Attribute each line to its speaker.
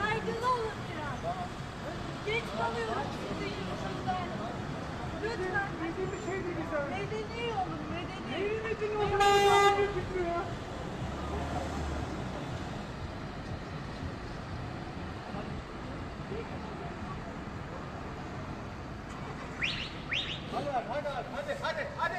Speaker 1: Saygılı olun biraz. Geç kalıyoruz sizin yüzünüzden. Lütfen.
Speaker 2: Dediğim bir şey de güzel.
Speaker 1: Medeni olun, medeni.
Speaker 2: Neyin nedeni olduğunu Hakan, Hakan, hadi, hadi, hadi.